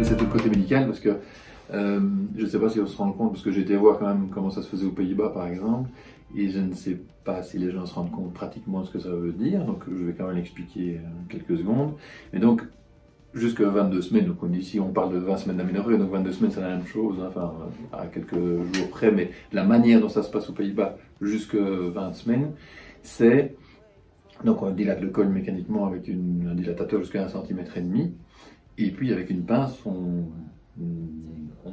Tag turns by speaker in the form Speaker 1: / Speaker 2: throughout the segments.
Speaker 1: Mais tout le côté médical parce que euh, je ne sais pas si on se rend compte, parce que j'ai été voir quand même comment ça se faisait aux Pays-Bas par exemple, et je ne sais pas si les gens se rendent compte pratiquement de ce que ça veut dire, donc je vais quand même l'expliquer quelques secondes. Et donc, jusqu'à 22 semaines, donc on, ici on parle de 20 semaines d'aménorrhée, donc 22 semaines c'est la même chose, hein, enfin à quelques jours près, mais la manière dont ça se passe aux Pays-Bas jusqu'à 20 semaines, c'est donc on dilate le col mécaniquement avec une, un dilatateur jusqu'à 1,5 cm, et puis avec une pince, on,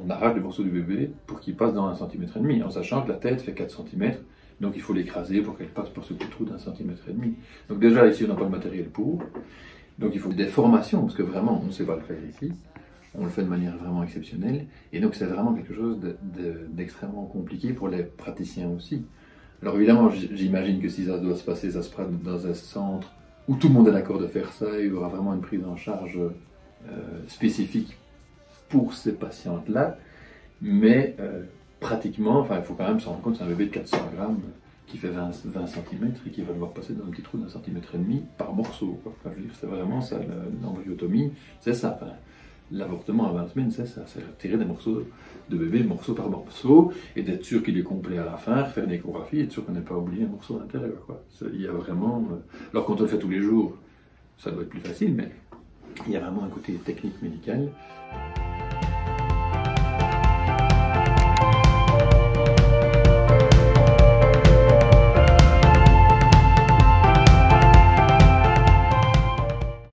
Speaker 1: arrache le morceau du bébé pour qu'il passe dans 1,5 cm, en sachant que la tête fait 4 cm, donc il faut l'écraser pour qu'elle passe par ce petit trou d'un centimètre et demi. Donc déjà ici on n'a pas le matériel pour, donc il faut des formations, parce que vraiment on ne sait pas le faire ici, on le fait de manière vraiment exceptionnelle, et donc c'est vraiment quelque chose d'extrêmement compliqué pour les praticiens aussi. Alors évidemment, j'imagine que si ça doit se passer, ça se passe dans un centre où tout le monde est d'accord de faire ça, il y aura vraiment une prise en charge spécifique pour ces patientes-là, mais euh, pratiquement, enfin il faut quand même se rendre compte, c'est un bébé de 400 grammes qui fait 20, 20 cm et qui va devoir passer dans un petit trou d'un centimètre et demi par morceau. Je veux dire, c'est vraiment ça, l'embryotomie, c'est ça. L'avortement à 20 semaines, c'est ça, c'est tirer des morceaux de bébé morceau par morceau et d'être sûr qu'il est complet à la fin, faire une échographie être sûr qu'on n'ait pas oublié un morceau à. Il y a vraiment. Euh, alors quand on le fait tous les jours, ça doit être plus facile, mais il y a vraiment un côté technique médical.